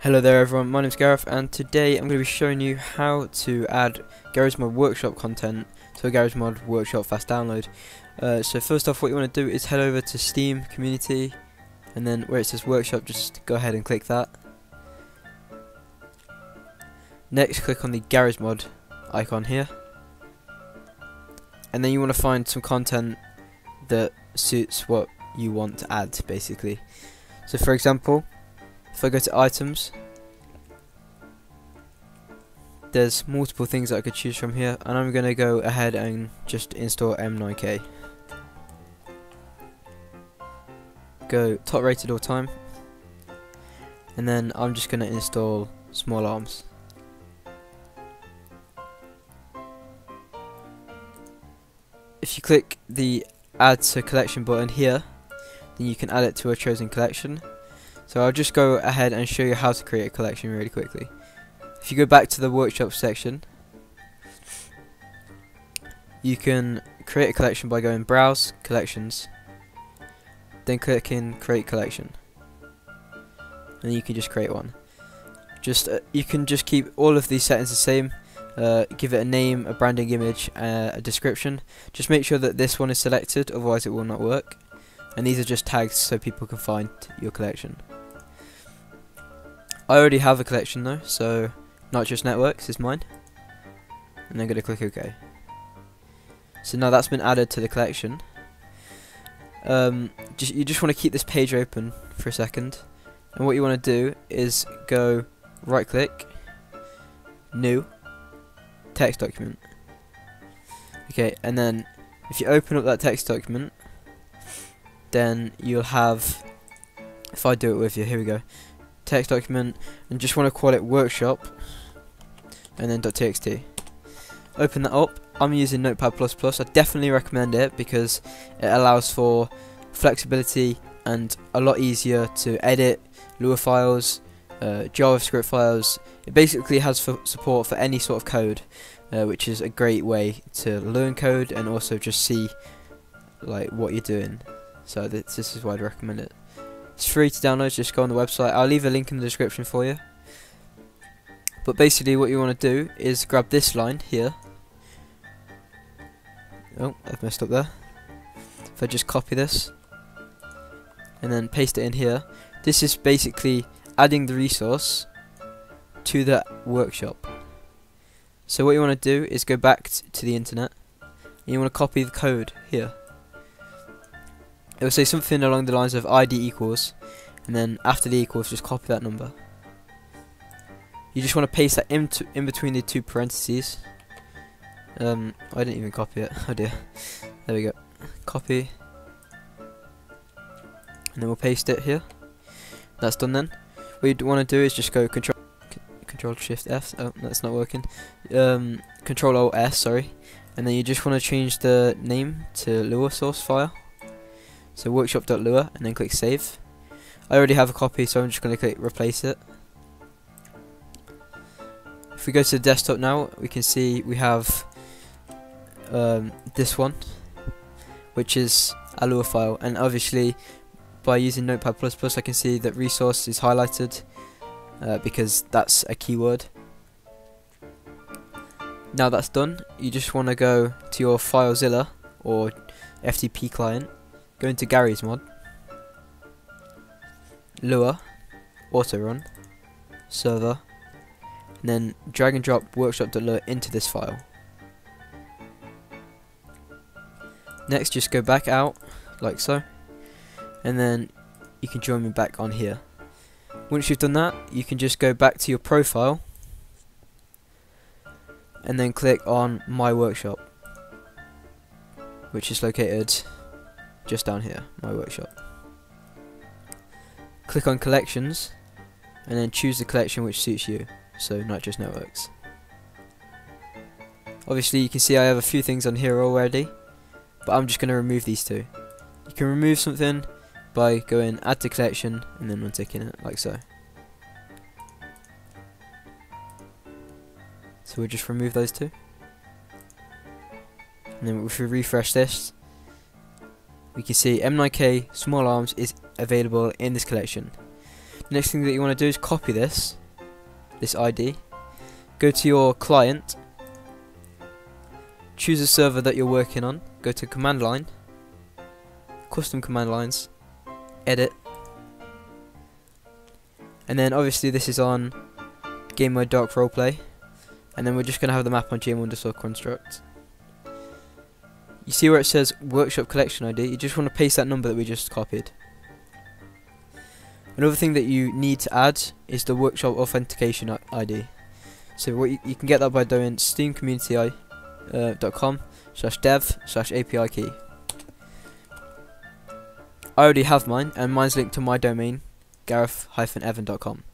Hello there everyone, my name's Gareth and today I'm going to be showing you how to add Garry's Mod Workshop content to a Garry's Mod Workshop fast download. Uh, so first off what you want to do is head over to Steam Community and then where it says Workshop just go ahead and click that. Next click on the Garry's Mod icon here and then you want to find some content that suits what you want to add basically. So for example if I go to items, there's multiple things I could choose from here, and I'm going to go ahead and just install M9K. Go top rated all time, and then I'm just going to install small arms. If you click the add to collection button here, then you can add it to a chosen collection so I'll just go ahead and show you how to create a collection really quickly. If you go back to the workshop section, you can create a collection by going browse collections, then clicking create collection, and you can just create one. Just uh, you can just keep all of these settings the same. Uh, give it a name, a branding image, uh, a description. Just make sure that this one is selected, otherwise it will not work. And these are just tags so people can find your collection. I already have a collection though, so just networks is mine. And I'm going to click OK. So now that's been added to the collection. Um, just, you just want to keep this page open for a second. And what you want to do is go right click, new, text document. Okay, and then if you open up that text document, then you'll have, if I do it with you, here we go text document and just want to call it workshop and then .txt. Open that up. I'm using Notepad++. I definitely recommend it because it allows for flexibility and a lot easier to edit Lua files, uh, JavaScript files. It basically has for support for any sort of code, uh, which is a great way to learn code and also just see like what you're doing. So this, this is why I'd recommend it. It's free to download, just go on the website. I'll leave a link in the description for you. But basically what you want to do is grab this line here. Oh, I've messed up there. If I just copy this and then paste it in here, this is basically adding the resource to the workshop. So what you want to do is go back to the internet and you want to copy the code here it will say something along the lines of id equals and then after the equals just copy that number. You just want to paste that in, in between the two parentheses. Um, I didn't even copy it oh dear. There we go. Copy. And then we'll paste it here. That's done then. What you want to do is just go control control shift F oh that's not working. Um, control alt S sorry. And then you just want to change the name to Lua source file so workshop.lua and then click save. I already have a copy so I'm just going to click replace it. If we go to the desktop now we can see we have um, this one which is a Lua file and obviously by using Notepad++ I can see that resource is highlighted uh, because that's a keyword. Now that's done, you just want to go to your FileZilla or FTP client Go into Garry's mod. Lua. Auto run. Server. And then drag and drop workshop.lua into this file. Next just go back out like so. And then you can join me back on here. Once you've done that, you can just go back to your profile and then click on My Workshop, which is located just down here, my workshop. Click on collections and then choose the collection which suits you, so Nitrous Networks. Obviously you can see I have a few things on here already, but I'm just going to remove these two. You can remove something by going add to collection and then unticking it like so. So we'll just remove those two. And then if we refresh this, we can see M9K Small Arms is available in this collection. Next thing that you want to do is copy this, this ID, go to your client, choose a server that you're working on, go to command line, custom command lines, edit, and then obviously this is on game mode dark roleplay, and then we're just going to have the map on gm underscore construct. You see where it says workshop collection ID, you just want to paste that number that we just copied. Another thing that you need to add is the workshop authentication ID. So what you, you can get that by doing steamcommunity.com uh, slash dev slash API key. I already have mine, and mine's linked to my domain, gareth-evan.com.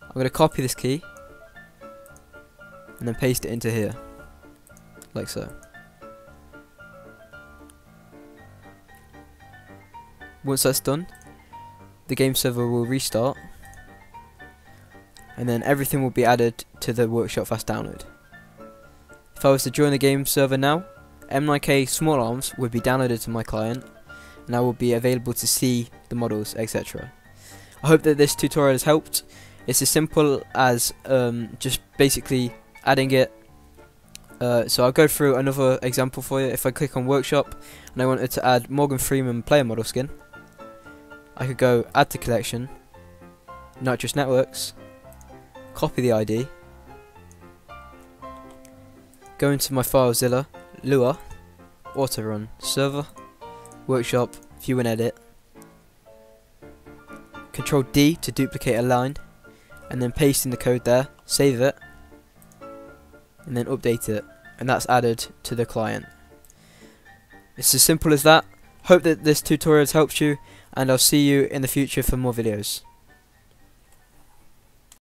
I'm going to copy this key, and then paste it into here, like so. Once that's done, the game server will restart and then everything will be added to the workshop fast download. If I was to join the game server now, M9K small arms would be downloaded to my client and I will be available to see the models etc. I hope that this tutorial has helped. It's as simple as um, just basically adding it uh, so I'll go through another example for you. If I click on workshop and I wanted to add Morgan Freeman player model skin, I could go add to collection, Nitrous Networks, copy the ID, go into my FileZilla, Lua, auto run, server, workshop, view and edit, control D to duplicate a line, and then paste in the code there, save it, and then update it, and that's added to the client. It's as simple as that. Hope that this tutorial has helped you and I'll see you in the future for more videos.